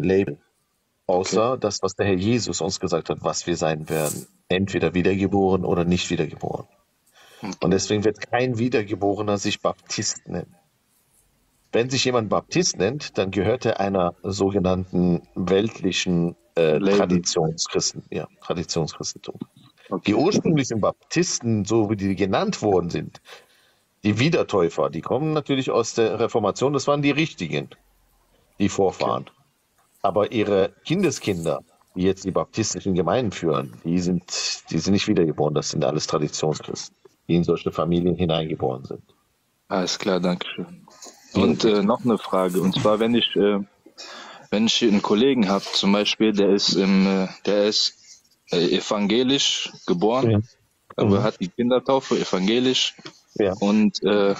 Label. Außer okay. das, was der Herr Jesus uns gesagt hat, was wir sein werden. Entweder wiedergeboren oder nicht wiedergeboren. Okay. Und deswegen wird kein Wiedergeborener sich Baptist nennen. Wenn sich jemand Baptist nennt, dann gehört er einer sogenannten weltlichen äh, Traditionschristen, ja, Traditionschristentum. Okay. Die ursprünglichen Baptisten, so wie die genannt worden sind, die Wiedertäufer, die kommen natürlich aus der Reformation, das waren die richtigen, die Vorfahren. Okay. Aber ihre Kindeskinder, die jetzt die baptistischen Gemeinden führen, die sind, die sind nicht wiedergeboren, das sind alles Traditionschristen, die in solche Familien hineingeboren sind. Alles klar, danke schön. Und äh, noch eine Frage, und zwar, wenn ich, äh, wenn ich einen Kollegen habe, zum Beispiel, der ist im, äh, der ist äh, evangelisch geboren, ja. aber mhm. hat die Kindertaufe evangelisch ja. und äh,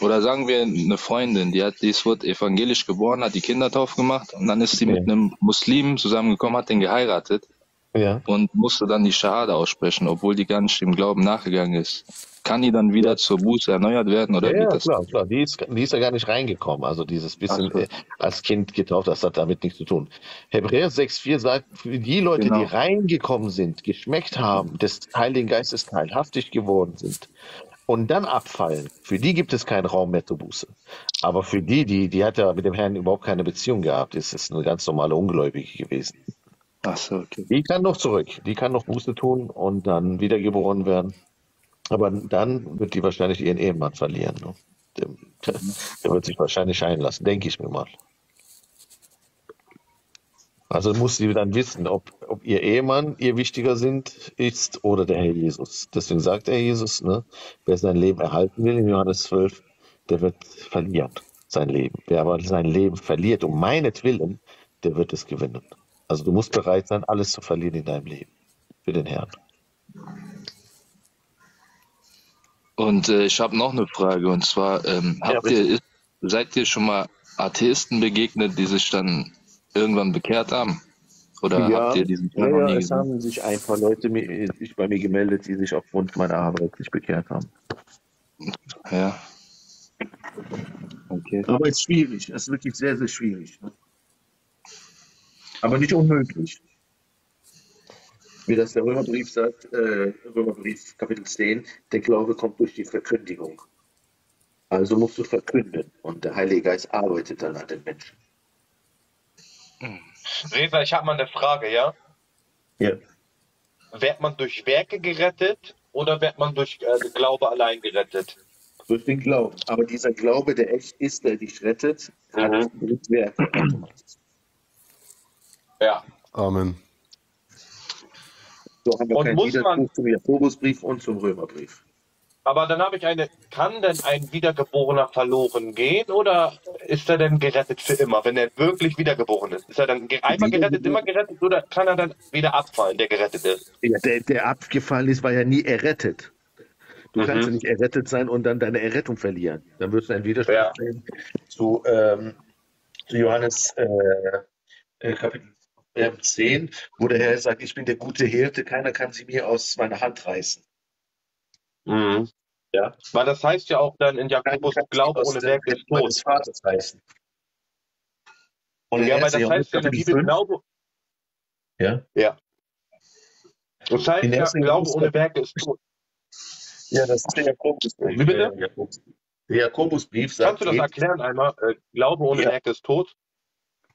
oder sagen wir eine Freundin, die hat, die wurde evangelisch geboren, hat die Kindertaufe gemacht und dann ist sie ja. mit einem Muslim zusammengekommen, hat den geheiratet ja. und musste dann die Shahada aussprechen, obwohl die gar nicht dem Glauben nachgegangen ist. Kann die dann wieder zur Buße erneuert werden oder ja, ja klar, klar. Die ist, die ist ja gar nicht reingekommen. Also dieses bisschen äh, als Kind getauft, das hat damit nichts zu tun. Hebräer 6,4 sagt, für die Leute, genau. die reingekommen sind, geschmeckt haben, des Heiligen Geistes teilhaftig geworden sind und dann abfallen, für die gibt es keinen Raum mehr zur Buße. Aber für die, die, die hat ja mit dem Herrn überhaupt keine Beziehung gehabt, ist es eine ganz normale Ungläubige gewesen. Ach so, okay. Die kann noch zurück, die kann noch Buße tun und dann wiedergeboren werden. Aber dann wird die wahrscheinlich ihren Ehemann verlieren. Ne? Der, der, wird sich wahrscheinlich scheiden lassen, denke ich mir mal. Also muss sie dann wissen, ob, ob ihr Ehemann ihr wichtiger sind, ist oder der Herr Jesus. Deswegen sagt der Jesus, ne, wer sein Leben erhalten will, in Johannes 12, der wird verlieren, sein Leben. Wer aber sein Leben verliert um meinetwillen, der wird es gewinnen. Also du musst bereit sein, alles zu verlieren in deinem Leben für den Herrn. Und äh, ich habe noch eine Frage und zwar ähm, habt ja, ihr, seid ihr schon mal Atheisten begegnet, die sich dann irgendwann bekehrt haben? Oder ja, habt ihr diesen Fall ja, es haben sich ein paar Leute bei mir gemeldet, die sich aufgrund meiner Arbeit sich bekehrt haben. Ja. Okay. Aber es ist schwierig. Es ist wirklich sehr, sehr schwierig. Ne? Aber nicht unmöglich wie das der Römerbrief sagt, äh, Römerbrief Kapitel 10, der Glaube kommt durch die Verkündigung. Also musst du verkünden und der Heilige Geist arbeitet dann an den Menschen. Hm. Resa, ich habe mal eine Frage, ja? Ja. Wird man durch Werke gerettet oder wird man durch äh, Glaube allein gerettet? Durch den Glauben. Aber dieser Glaube, der echt ist, der dich rettet, mhm. hat Werke. Ja. Amen. So haben wir und keinen muss man, zum Jakobusbrief und zum Römerbrief. Aber dann habe ich eine, kann denn ein Wiedergeborener verloren gehen oder ist er denn gerettet für immer, wenn er wirklich wiedergeboren ist? Ist er dann einmal gerettet, immer gerettet oder kann er dann wieder abfallen, der gerettet ist? Ja, der, der abgefallen ist, war ja nie errettet. Du mhm. kannst ja nicht errettet sein und dann deine Errettung verlieren. Dann wirst du ein Widerspruch ja. zu, ähm, zu Johannes äh, äh Kapitel ähm, 10, wo der Herr sagt, ich bin der gute Hirte, keiner kann sie mir aus meiner Hand reißen. Mhm. Ja. Weil das heißt ja auch dann in Jakobus, Glaube ohne Werke ist tot. Vaters. Und ja, weil das heißt ja in der Bibel, Glaube. Ja. Ja. Das heißt ja, Glaube ohne Werke ist tot. Ja, das ist der Jakobusbrief. Wie bitte? Der Jakobusbrief sagt. Kannst du das erklären einmal? Äh, Glaube ohne ja. Werke ist tot?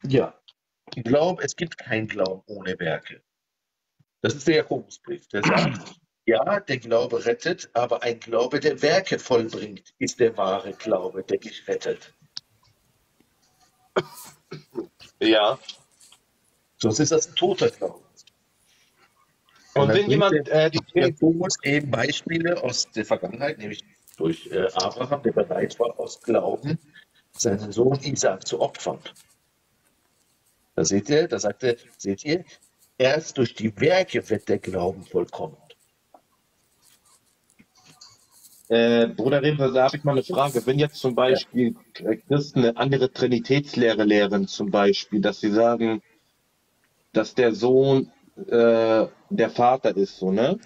Ja. Glauben, es gibt kein Glauben ohne Werke. Das ist der Jakobusbrief. Der sagt, ja, der Glaube rettet, aber ein Glaube, der Werke vollbringt, ist der wahre Glaube, der dich rettet. Ja. Sonst ist das ein toter Glaube. Und, wenn jemand äh, die Jakobus eben Beispiele aus der Vergangenheit, nämlich durch äh, Abraham, der bereit war, aus Glauben seinen Sohn Isaac zu opfern. Da seht ihr, da sagt er, seht ihr, erst durch die Werke wird der Glauben vollkommen. Äh, Bruder Reber, da habe ich mal eine Frage. Wenn jetzt zum Beispiel ja. Christen eine andere Trinitätslehre lehren, zum Beispiel, dass sie sagen, dass der Sohn äh, der Vater ist, so, ne?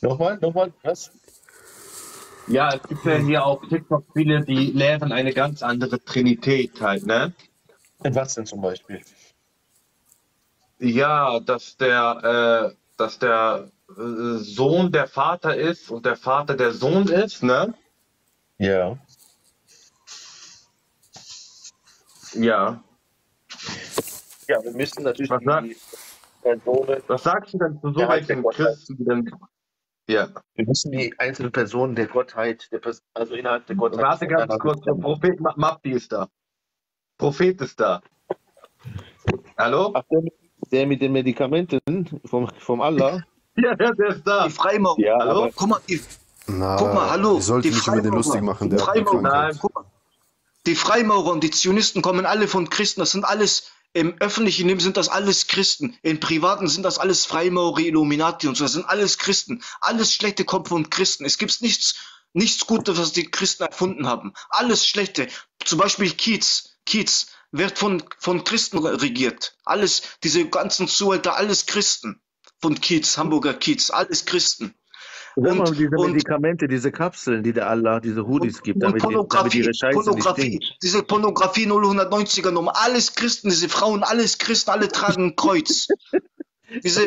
Nochmal, nochmal, was? Ja, es gibt ja hier auf TikTok viele, die lehren eine ganz andere Trinität halt, ne? In was denn zum Beispiel? Ja, dass der, äh, dass der Sohn der Vater ist und der Vater der Sohn ist, ne? Ja. Ja. Ja, wir müssen natürlich Was sagt- die Personen, Was sagst du denn zu so halt welchen. Christen? die denn- Ja. wir müssen die einzelnen Personen der Gottheit, der Pers also innerhalb der Gottheit. Warte ganz kurz, der Prophet Ma- Mabdi ist da. Prophet ist da. Hallo? Ach, der, mit- der mit den Medikamenten vom, vom Allah. Ja, der der ist da. Die Freimaurer. Ja, Hallo? Guck mal, die, Na, guck mal, hallo. ihr sollt die nicht über den Freimaurer. lustig machen, Die der Freimaurer. Krankheit. Guck mal. Die Freimaurer und die Zionisten kommen alle von Christen. Das sind alles, im öffentlichen Leben sind das alles Christen. Im privaten sind das alles Freimaurer, Illuminati und so. Das sind alles Christen. Alles Schlechte kommt von Christen. Es gibt nichts, nichts Gutes, was die Christen erfunden haben. Alles Schlechte. Zum Beispiel Kiez. Kiez wird von, von Christen regiert. Alles, diese ganzen Zuhälter, alles Christen. Von Kiez, Hamburger Kiez, alles Christen. Sag mal, Und- diese und- Medikamente, diese Kapseln, die der Allah, diese Hoodies gibt, und damit, die, damit Pornografie, ihre Scheiße nicht Pornografie, stinkt. diese Pornografie 090er Nummer, alles Christen, diese Frauen, alles Christen, alle tragen ein Kreuz. Diese,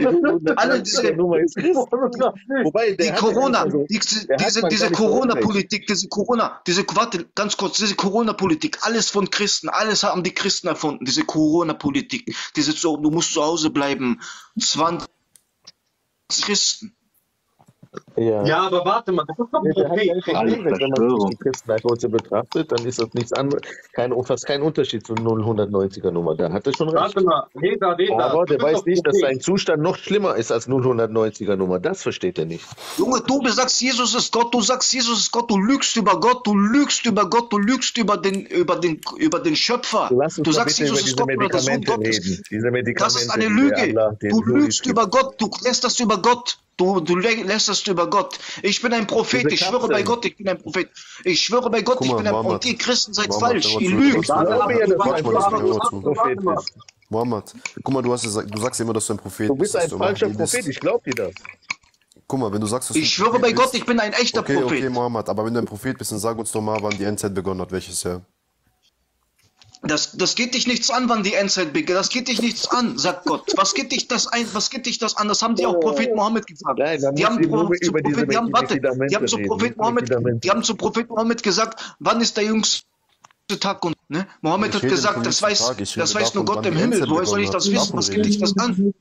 alle diese. Wobei, der die Corona, also- diese, diese, diese nicht Corona-Politik, diese Corona, diese, warte, ganz kurz, diese Corona-Politik, alles von Christen, alles haben die Christen erfunden, diese Corona-Politik, diese, so, du musst zu Hause bleiben, 20 Christen. Ja. Ja, aber warte mal, das ist doch ein Alle Wenn man die Christen heute betrachtet, dann ist das nichts anderes, kein, fast kein Unterschied zur 090er Nummer. Da hat er schon recht. Warte mal, Reda, Reda. Aber der weiß nicht, dass sein Zustand noch schlimmer ist als 090er Nummer. Das versteht er nicht. Junge, du sagst, Jesus ist Gott, du sagst, Jesus ist Gott, du lügst über Gott, du lügst über Gott, du lügst über den, über den, über den Schöpfer. Lass uns Du sagst, Jesus ist Gott oder Sohn Gottes. reden. Diese Medikamente, Das ist eine Lüge. Allah Du lügst über Gott, du lästerst über Gott. Du, du lä- lästerst über Gott. Ich bin ein Prophet, ich schwöre bei Gott, ich bin ein Prophet. Ich schwöre bei Gott, ich mal, bin ein Mohammed. Und ihr Christen seid Mohammed, falsch, ihr lügt. Prophet bist. Mohammed, guck mal, du, hast gesagt, du sagst immer, dass du ein Prophet Du bist ein falscher bist. Prophet, ich glaube dir das. Guck mal, wenn du sagst, dass du Ich ein schwöre Prophet bei Gott, bist- ich bin ein echter Okay, Prophet. okay, Mohammed, aber wenn du ein Prophet bist, dann sag uns doch mal, wann die Endzeit begonnen hat, welches Jahr. Das, das geht dich nichts an, wann die Endzeit beginnt. Das geht dich nichts an, sagt Gott. Was geht dich das ein? Was geht dich das an? Das haben die auch Prophet Mohammed gesagt. Nein, die haben, die zu über diese Prophet, die haben, warte, Medikamente die haben zu reden, Prophet nicht Mohammed, Medikamente. die haben zu Prophet Mohammed gesagt, wann ist der jüngste Tag und ne? Mohammed hat gesagt, das weiß, das weiß nur Gott im Himmel. Woher soll ich das wissen? Was geht dich das an?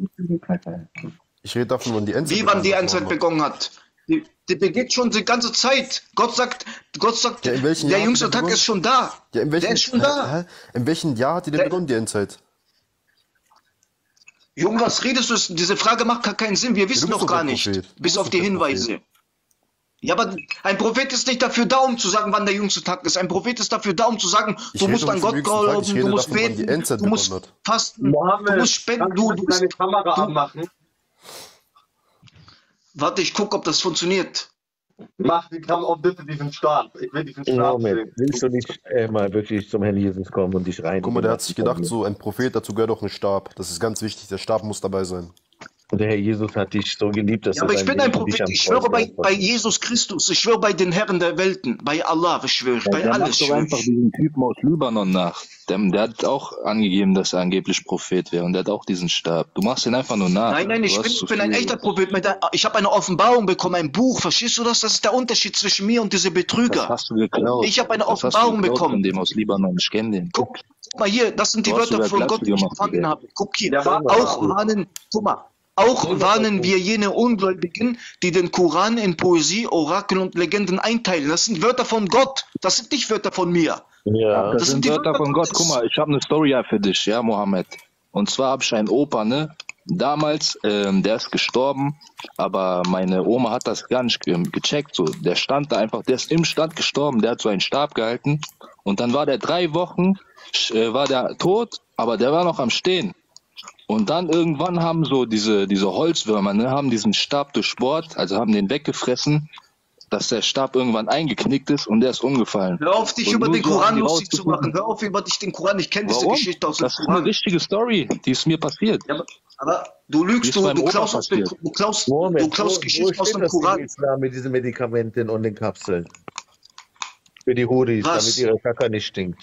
Ich rede davon, wann die Endzeit Wie wann die begonnen hat, Endzeit begonnen hat? Die, die begeht schon die ganze Zeit. Gott sagt, Gott sagt, Ja, der Jahr jüngste Tag ist schon da. Ja, in welchem, der ist schon da. Hä? In welchem Jahr hat die denn Der- begonnen, die Endzeit? Junge, was redest du? Diese Frage macht gar keinen Sinn. Wir wissen doch gar nicht. Prophet. Du Bis auf die Hinweise. Ja, aber ein Prophet ist nicht dafür da, um zu sagen, wann der jüngste Tag ist. Ein Prophet ist dafür da, um zu sagen, Ich du musst an Gott glauben, du musst davon, beten, du musst fasten, du Mohammed, musst spenden. Du, du du bist, Kamera du- anmachen? Warte, ich gucke, ob das funktioniert. Mach die Kamera oh, bitte diesen Stab. Ich will diesen Stab Moment, sehen. willst du nicht äh, mal wirklich zum Herrn Jesus kommen und dich rein? Guck mal, der hat sich gedacht, so ein Prophet, dazu gehört auch ein Stab. Das ist ganz wichtig, der Stab muss dabei sein. Und der Herr Jesus hat dich so geliebt, dass Ja, er aber ich bin ein Prophet. Ich schwöre bei, bei. Jesus Christus. Ich schwöre bei den Herren der Welten. Bei Allah schwöre ich. Bei Der alles macht doch schwöre einfach ich. diesen Typen aus Libanon nach. Der, der hat auch angegeben, dass er angeblich Prophet wäre und der hat auch diesen Stab. Du machst ihn einfach nur nach. Nein, nein, ich bin, bin ein echter Prophet. Ich habe eine Offenbarung bekommen, ein Buch. Verstehst du das? Das ist der Unterschied zwischen mir und diese Das Betrüger. hast du geklaut. Ich habe eine Das hast du Offenbarung bekommen. Von dem aus Libanon. Ich kenne den. Guck, guck mal hier, das sind die Wörter von Gott, die ich empfangen habe. Guck hier, Ja, warte auch warnen, guck mal, auch warnen wir jene Ungläubigen, die den Koran in Poesie, Orakel und Legenden einteilen. Das sind Wörter von Gott, das sind nicht Wörter von mir. Ja, Das, Das sind sind Wörter Wörter von Gott. Guck mal, ich habe eine Story ja für dich, ja, Mohammed. Und zwar habe ich einen Opa, ne? Damals, ähm, der ist gestorben, aber meine Oma hat das gar nicht ge gecheckt. So, der stand da einfach, der ist im Stand gestorben, der hat so einen Stab gehalten und dann war der drei Wochen, äh, war der tot, aber der war noch am Stehen. Und dann irgendwann haben so diese, diese Holzwürmer, ne, haben diesen Stab durchbohrt, also haben den weggefressen, dass der Stab irgendwann eingeknickt ist und der ist umgefallen. Hör auf, dich Und über den so Koran lustig zu machen. Hör auf, über dich den Koran. Ich kenne diese? Geschichte aus dem Das ist eine Koran. richtige Story, die ist mir passiert. Ja, aber, aber Du lügst, du, du klaust, aus dem, passiert. du klaust, Moment, du klaust wo, wo Geschichten aus steht dem Koran. Islam mit diesen Medikamenten und den Kapseln? Für die Hudis, Was? damit ihre Kacke nicht stinkt.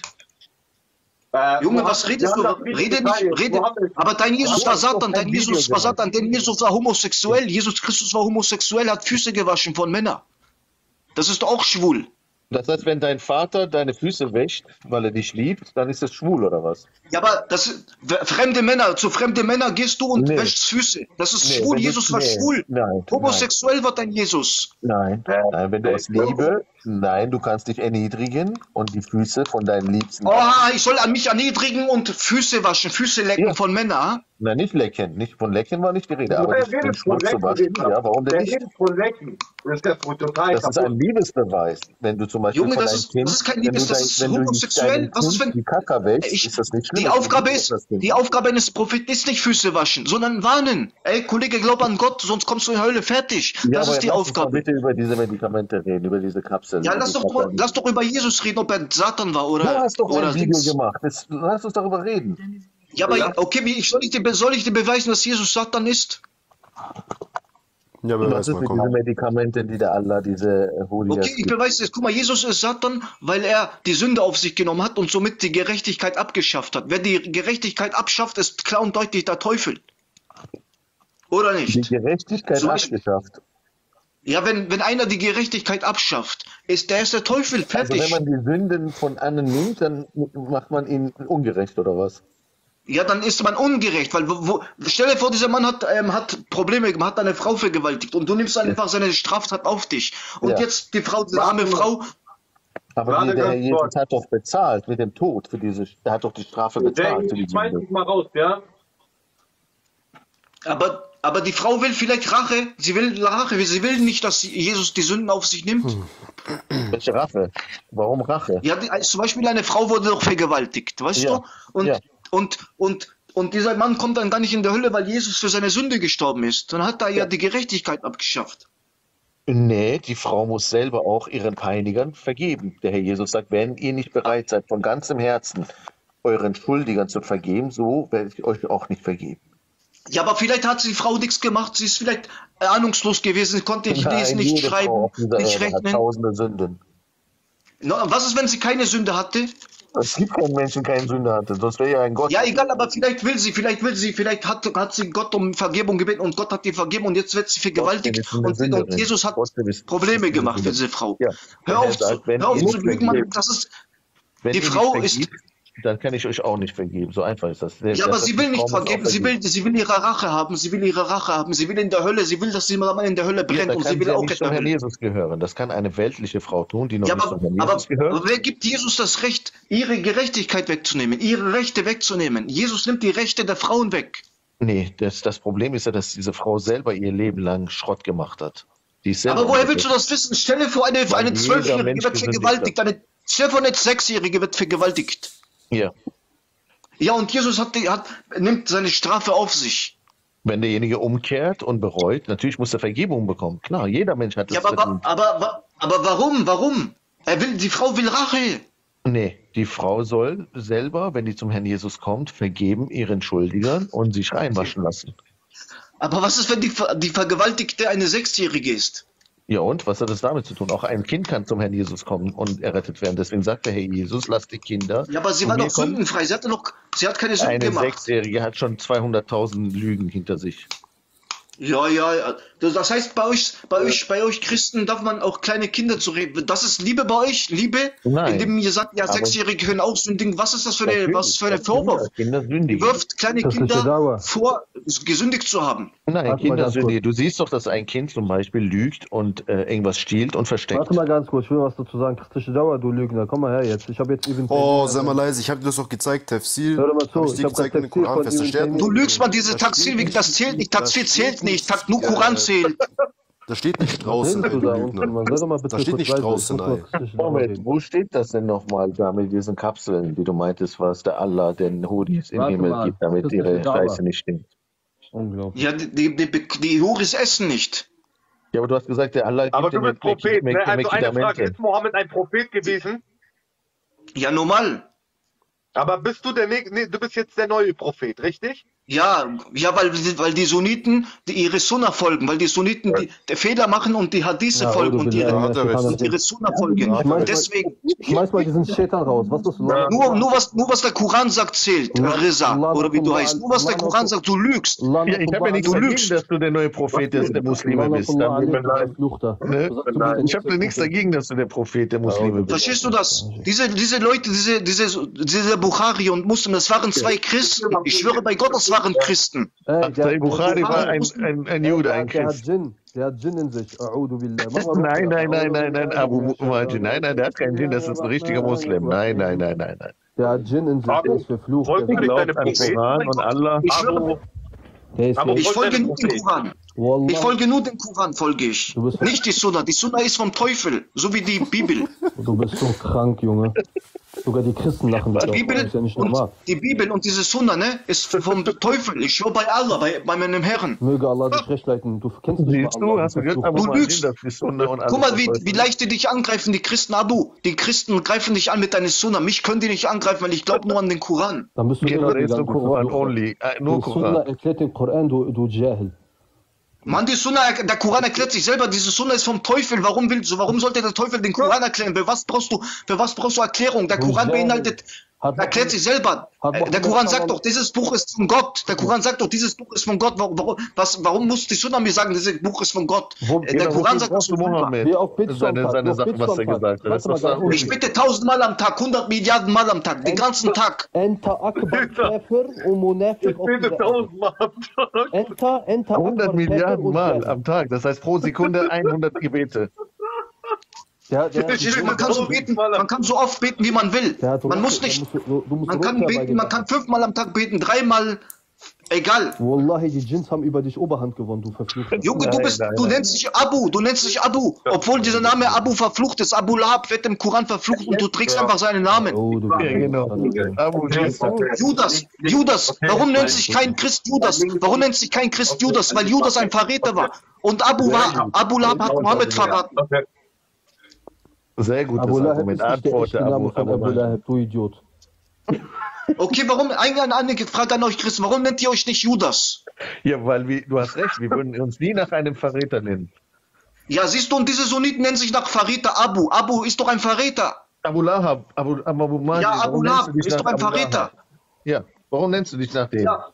Äh, Junge, was redest du? Rede nicht, rede. Aber dein Jesus war Satan, dein Jesus war. Satan, dein Jesus war homosexuell. Jesus Christus war homosexuell, hat Füße gewaschen von Männern. Das ist doch auch schwul. Das heißt, wenn dein Vater deine Füße wäscht, weil er dich liebt, dann ist das schwul oder was? Ja, aber das ist, fremde Männer, zu fremde Männer gehst du und Nee. wäschst Füße. Das ist Nee, schwul. Jesus war nee, schwul. nein, Homosexuell war dein Jesus. Nein, nein, wenn du aus Liebe, nein, du kannst dich erniedrigen und die Füße von deinen Liebsten. Oh, ich soll an mich erniedrigen und Füße waschen, Füße lecken Ja. von Männern. Nein, nicht lecken, nicht von lecken war nicht die Rede, aber den redet von Lecken? waschen, ja, warum denn nicht? redet von Lecken? Das ist ja total Das ist ein. Liebesbeweis, wenn du zum Beispiel Junge, das ist- Kind, das ist kein wenn du Liebes, das ist homosexuell. Was ist, wenn- die Kacke wäschst, Ich, ist das nicht schlimm. die Aufgabe ist, die Aufgabe eines Propheten ist nicht Füße waschen, sondern warnen. Ey, Kollege, glaub an Gott, sonst kommst du in die Hölle. Fertig. Ja, das aber ist die Aufgabe. bitte über diese Medikamente reden, über diese Kapseln. Ja, die lass doch, lass doch über Jesus reden, ob er Satan war oder. Du hast doch oder ein Video Dings. gemacht. Jetzt, lass uns darüber reden. Ja, aber okay, wie, ich- soll, ich dir, soll ich dir beweisen, dass Jesus Satan ist? Ja, Was beweis ist mal, mit komm. diesen Medikamenten, die der Allah, diese äh, Holias Okay, ich beweise es. Guck mal, Jesus ist Satan, weil er die Sünde auf sich genommen hat und somit die Gerechtigkeit abgeschafft hat. Wer die Gerechtigkeit abschafft, ist klar und deutlich der Teufel. Oder Die nicht? Gerechtigkeit Zum Beispiel- abgeschafft. Ja, wenn, wenn einer die Gerechtigkeit abschafft, ist der ist der Teufel. Also Fertig. wenn man die Sünden von anderen nimmt, dann macht man ihn ungerecht oder was? Ja, dann ist man ungerecht, weil wo, wo, stell dir vor, dieser Mann hat, ähm, hat Probleme gemacht, hat eine Frau vergewaltigt und du nimmst einfach seine Straftat auf dich. Und Ja. jetzt die Frau, diese arme Frau, Aber die, der Jesus hat doch bezahlt mit dem Tod für diese, der hat doch die Strafe bezahlt für die Ich Sünde. dich mal raus, ja? aber, aber die Frau will vielleicht Rache, sie will Rache, sie will nicht, dass Jesus die Sünden auf sich nimmt. Hm. Welche Rache? Warum Rache? Ja, die, also zum Beispiel eine Frau wurde doch vergewaltigt, weißt Ja, du? Und, ja. und, und, und dieser Mann kommt dann gar nicht in der Hölle, weil Jesus für seine Sünde gestorben ist. Dann hat er ja, Ja. die Gerechtigkeit abgeschafft. Nee, die Frau muss selber auch ihren Peinigern vergeben. Der Herr Jesus sagt, wenn ihr nicht bereit seid, von ganzem Herzen euren Schuldigern zu vergeben, so werde ich euch auch nicht vergeben. Ja, aber vielleicht hat die Frau nichts gemacht, sie ist vielleicht ahnungslos gewesen, konnte nicht Nein, lesen, nicht schreiben, nicht rechnen. tausende Sünden. Na, was ist, wenn sie keine Sünde hatte? Es gibt keinen Menschen, der keine Sünde hatte. Sonst wäre ja ein Gott. Ja, egal, aber vielleicht will sie, vielleicht will sie, vielleicht hat, hat sie Gott um Vergebung gebeten und Gott hat ihr vergeben und jetzt wird sie vergewaltigt und, und Jesus hat Probleme gemacht für diese Frau. Ja. Hör auf, sagt, hör auf zu lügen, Mann. Das ist, die Frau ist- dann kann ich euch auch nicht vergeben. So einfach ist das. Der- ja, aber sie will nicht vergeben, sie will, sie will ihre Rache haben, sie will ihre Rache haben, sie will in der Hölle, sie will, dass sie mal in der Hölle Ja, brennt da und sie will ja auch nicht der Herrn. Jesus gehören. Das kann eine weltliche Frau tun, die noch Ja, nicht aber, zum Herrn aber, Jesus gehört. aber wer gibt Jesus das Recht, ihre Gerechtigkeit wegzunehmen, ihre Rechte wegzunehmen? Jesus nimmt die Rechte der Frauen weg. Nee, das, das Problem ist ja, dass diese Frau selber ihr Leben lang Schrott gemacht hat. Aber woher willst du das wissen? Stell dir vor, eine, Weil eine jeder Zwölfjährige wird vergewaltigt, eine, stell vor, eine Sechsjährige wird vergewaltigt. Ja. Ja, und Jesus hat, die- hat, nimmt seine Strafe auf sich. Wenn derjenige umkehrt und bereut, natürlich muss er Vergebung bekommen. Klar, jeder Mensch hat das Ja, aber, aber, wa- aber warum? Warum? Er will, die Frau will Rache. Nee, die Frau soll selber, wenn die zum Herrn Jesus kommt, vergeben ihren Schuldigern und sich reinwaschen lassen. Aber was ist, wenn die, Ver- die Vergewaltigte eine Sechsjährige ist? Ja, und was hat das damit zu tun? Auch ein Kind kann zum Herrn Jesus kommen und errettet werden. Deswegen sagt der Herr Jesus, lasst die Kinder. Ja, aber sie war doch sündenfrei. Sie hatte noch, sie hat keine Sünden Eine gemacht. Sechsjährige hat schon 200.000 Lügen hinter sich. Ja, ja, ja. Das heißt, bei euch, bei euch, bei euch Christen darf man auch kleine Kinder zu reden. Das ist Liebe bei euch? Liebe? Nein. Indem ihr sagt, ja, Aber- Sechsjährige können auch sündigen. Was ist das für eine, was für eine Vorwurf? Kinder, sündigen. wirft kleine Kinder vor, gesündigt zu haben. Nein, Warte Kinder sündigen. Du siehst doch, dass ein Kind zum Beispiel lügt und äh, irgendwas stiehlt und versteckt. Warte mal ganz kurz, ich will was dazu sagen. Christliche Dauer, du Lügner. Komm mal her jetzt. Ich habe jetzt Ibn Oh, sei mal leise, ich habe dir das doch gezeigt, Tafsir. Hör mal zu, Hab ich ich dir hab gezeigt Koran. Du lügst mal diese Taxil, das zählt nicht. Taxil zählt nicht. Nur Koran zählt. Da steht nicht draußen, ey, da? Lügner. Steht nicht draußen, ey. Moment, wo steht das denn nochmal da mit diesen Kapseln, die du meintest, was der Allah den Hudis im Himmel gibt, damit ihre. Scheiße nicht stinkt? Unglaublich. Ja, die, die, die, die Huris essen nicht. Ja, aber du hast gesagt, der Allah gibt Aber du bist Prophet, ne? Also eine Frage, ist Mohammed ein Prophet gewesen? Ja, normal. Aber bist du der, ne, du bist jetzt der neue Prophet, richtig? Ja, ja, weil, weil die Sunniten die ihre Sunna folgen, weil die Sunniten die, die Fehler machen und die Hadithe Ja, folgen und ihre, und ihre Sunna folgen. Schmeiß mal- Deswegen, Schmeiß mal diesen Shaitan raus. Was ist das? nur, nur, was, nur was der Koran sagt, zählt, La- Reza, La- oder wie du La- heißt. Nur was der Koran sagt, du lügst. Ja, ich habe ja nichts Du dagegen, lügst. dass du der neue Prophet des- der Muslime bist. Dann, ne? Ich habe nichts dagegen, dass du der Prophet der Muslime bist. Verstehst du das? Diese, diese Leute, diese, diese, diese Bukhari und Muslim, das waren zwei Christen. Ich schwöre bei Gott, das waren Christen. Sahih Bukhari war ein, ein, ein Jude, ein Der hat Christ. Djinn. Der hat Djinn in sich. Nein, nein, nein, nein, nein, Abu Majid. Nein, nein, der hat keinen Sinn, das ist ein richtiger Muslim. Nein, nein, nein, nein, nein. Der hat Djinn in sich. Der ist verflucht. Folgt Der, Glaubt an. Koran und Allah. Ich der folge nur dem. Koran. Ich folge nur dem Koran, folge ich. Du bist- Nicht die Sunna. Die Sunna ist vom Teufel, so wie die Bibel. du bist so krank, Junge. Sogar die Christen lachen dich Die Bibel, ja nicht und die Bibel und diese Sunna, ne, ist vom Teufel. Ich schwöre bei Allah, bei, bei meinem Herrn. Möge Allah dich recht leiten. Du kennst nicht Siehst du, hast du gehört, lügst. Guck mal, wie, wie leicht die dich angreifen, die Christen Abu. Die Christen greifen dich an mit deiner Sunna. Mich können die nicht angreifen, weil ich glaube nur an den Koran. Dann bist du Genau, du Koran only. Äh, Nur Die Sunna Koran. erklärt den Koran, du, du Jahil. Mann, die Sunna, der Koran erklärt sich selber, diese Sunna ist vom Teufel. Warum willst du, warum sollte der Teufel den Koran erklären? Für was brauchst du, für was brauchst du Erklärung? Der Koran beinhaltet, Hat erklärt sich selber. Hat Äh, Der Koran sagt doch, dieses Buch ist von Gott. Der Koran sagt doch, dieses Buch ist von Gott. Warum, warum, was, warum muss die Sunna mir sagen, dieses Buch ist von Gott? Wo- Äh, Der Genau, Koran sagt das. Mohammed? Wie am Seine, Tag? seine Sachen, was er am Tag? gesagt hat. Ich bitte tausendmal am Tag, 100 Milliarden Mal am Tag, den ganzen Tag. Enta akbar Kafir und Munafiq auf dieser Erde. Enta, Enta 100 akbar Milliarden Mal am Tag. Das heißt pro Sekunde 100 Gebete. Der, der, Man kann so beten, man kann so oft beten, wie man will. Man muss nicht, da musst du, du musst man kann beten, man kann fünfmal am Tag beten, dreimal, egal. Wallahi, die Djinns haben über dich Oberhand gewonnen, du Verfluchter. Junge, du bist, nein, du nein. nennst dich Abu, du nennst dich Abu, obwohl dieser Name Abu verflucht ist. Abu Lahab wird im Koran verflucht und du trägst einfach seinen Namen. Oh, du Ja, genau. Abu. Judas, Judas, warum nennt sich kein Christ Judas? Warum nennt sich kein Christ Judas? Weil Judas ein Verräter war. Und Abu, war, Abu Lahab hat Mohammed verraten. Sehr gutes Abu Lahab Argument. Antworte Abu, Abu Abu Majid. Lahab, du Idiot. Okay, warum, eine, eine Frage an euch Christen, warum nennt ihr euch nicht Judas? Ja, weil wir, du hast recht, wir würden uns nie nach einem Verräter nennen. Ja, siehst du, und diese Sunniten nennen sich nach Verräter Abu. Abu ist doch ein Verräter. Abu Lahab, Abu, Abu Majid. Ja, warum Abu Lahab ist doch ein Abu Lahab? Verräter. Ja, warum nennst du dich nach dem? Ja.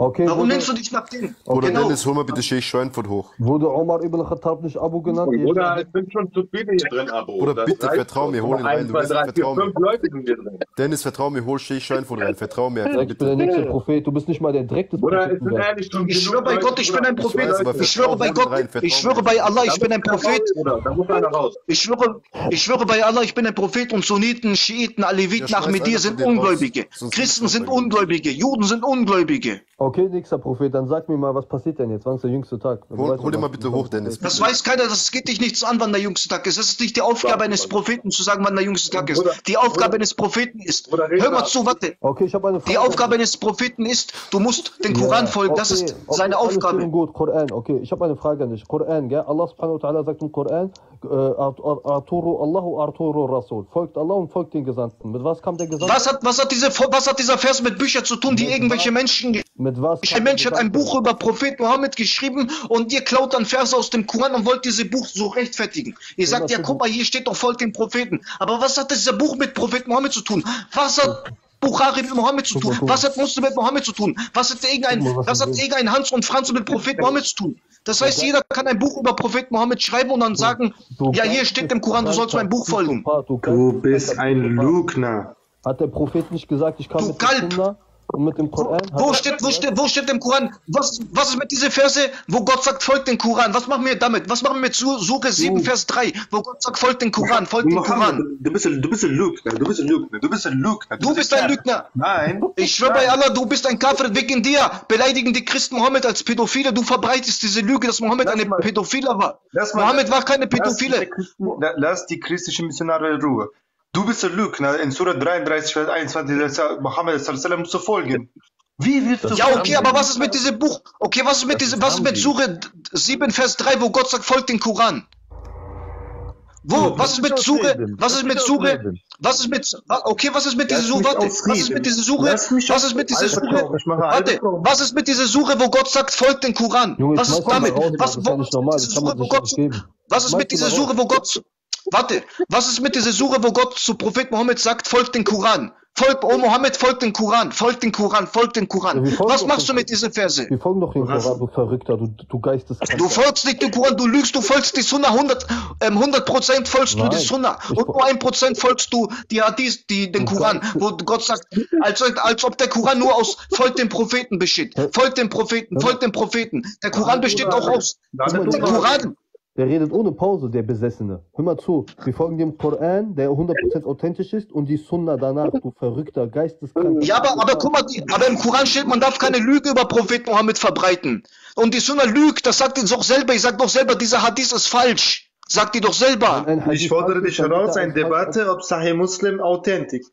Okay, Warum nennst du dich nach dem? Oder Genau. Dennis, hol mal bitte Sheikh Schweinfurt hoch. wurde Omar ibn Khattab nicht Abu genannt? Oder es sind schon zu viele hier drin, Abo. Bruder, Das bitte, reicht vertrau mir, hol ihn rein, Eins, du zwei, wirst drei, vier, vertrauen mir. fünf Leute sind hier drin. Dennis, vertrau mir, hol Sheikh Schweinfurt rein. Vertrau mir einfach, Ich bin der nächste Prophet, du bist nicht mal der Dreck des Oder es Propheten sind ehrlich schon Ich schwöre bei Gott, ich bin ein. Prophet. Ich schwöre bei Gott, ich schwöre bei Allah, ich bin ein Prophet. Ich schwöre, ich schwöre bei Allah, ich bin ein Prophet und Sunniten, Schiiten, Aleviten, einer sind Ungläubige. Christen sind. Ungläubige. Juden sind Ungläubige. Okay, nächster Prophet, dann sag mir mal, was passiert denn jetzt? Wann ist der jüngste Tag? Hol- weißt hol den mal bitte hoch, Dennis. Das weiß keiner, das geht dich nichts an, wann der jüngste Tag ist. Das ist nicht die Aufgabe eines Propheten zu sagen, wann der jüngste Tag ist. Die Aufgabe eines Propheten ist, hör mal zu, warte. Okay, ich habe eine Frage. Die Aufgabe eines Propheten ist, du musst den Koran folgen. Das okay, ist okay, seine Aufgabe. gut, Koran, okay. Ich habe eine Frage an dich. Koran, gell? Allah subhanahu wa ta'ala sagt im Koran, äh, Art- Art- Arturo Allahu Arturo Rasul. Folgt Allah und folgt den Gesandten. Mit was kam der Gesandte? Was hat, was hat, diese, was hat dieser Vers mit Büchern zu tun, die irgendwelche? Menschen Mit der Mensch hat ein? Buch über Prophet Mohammed geschrieben und ihr klaut dann Verse aus dem Koran und wollt dieses Buch so rechtfertigen. Ihr sagt, ja, guck mal, hier steht doch folgt den Propheten. Aber was hat dieser Buch mit Prophet Mohammed zu tun? Was hat Bukhari mit Mohammed zu tun? Was hat Muslim mit Mohammed zu tun? Was hat irgendein, was hat irgendein Hans und Franz mit Prophet Mohammed zu tun? Das heißt, jeder kann ein Buch über Prophet Mohammed schreiben und dann sagen, Du ja, hier steht im Koran, du sollst meinem Buch folgen. Du, bist ein. Lügner. Hat der Prophet nicht gesagt, ich kam Du mit Kalb. Dem und mit dem Koran? Wo er- steht, wo steht, wo steht im Koran? Was, was ist mit dieser Verse, wo Gott sagt, folgt den Koran? Was machen wir damit? Was machen wir mit Su- Sure 7, Vers 3, wo Gott sagt, folgt den Koran, folgt den Koran? Du bist, ein, du bist ein Lügner. Du bist ein Lügner. Du bist ein Lügner. Du bist ein Lügner. Nein. Ich schwöre bei Allah, du bist ein Kafir. Wegen dir beleidigen die Christen Mohammed als Pädophile. Du verbreitest diese Lüge, dass Mohammed Lass eine mal- Pädophile war. Lass Mohammed war keine Lass die, Pädophile. Christen, la- lass die christlichen Missionare in Ruhe. Du bist ein Lügner. In Surah 33, Vers 21, das sagt, Mohammed du folgen. Wie willst du Ja, okay, aber was ist mit diesem Buch? Okay, was ist mit diesem, was ist mit Sure 7, Vers 3, wo Gott sagt, folgt den Koran? Wo? Was ist mit Suche? ausreden. Was ist mit Suche? ausreden. Was ist mit, okay, was ist mit dieser Warte, was ist mit dieser mich Was ist mit dieser mache Warte, was ist mit dieser Suche, wo Gott sagt, folgt den Koran? Was ist damit? Was, wo, wo Gott, was ist mit die dieser Suche, wo Gott, zu- warte, was ist mit dieser Suche, wo Gott zu Prophet Mohammed sagt, folgt den Koran? Folgt, oh Mohammed, folgt den Koran, folgt den Koran, folgt den Ja, Koran. folgen Was machst du mit dieser Verse? Wir folgen doch dem? Koran, du Verrückter, du, du Geisteskranker. Du folgst nicht dem Koran, du lügst, du folgst die Sunna, 100, ähm, 100% folgst du Nein, die Sunna und nur 1% folgst du die Hadith, die, den Du Koran, wo Gott sagt, als, als ob der Koran nur aus folgt dem Propheten besteht. Folgt dem Propheten, folgt dem Propheten. Der Koran besteht auch aus, der Koran, Der redet ohne Pause, der Besessene. Hör mal zu, wir folgen dem Koran, der 100% authentisch ist und die Sunna danach, du verrückter, geisteskranker. Ja, aber, aber guck mal, die, aber im Koran steht, man darf keine Lüge über Prophet Mohammed verbreiten. Und die Sunna lügt, das sagt ihr doch selber, ich sag doch selber, dieser Hadith ist falsch. Sagt ihr doch selber. Ich fordere dich heraus, eine Debatte, ob Sahih Muslim authentisch.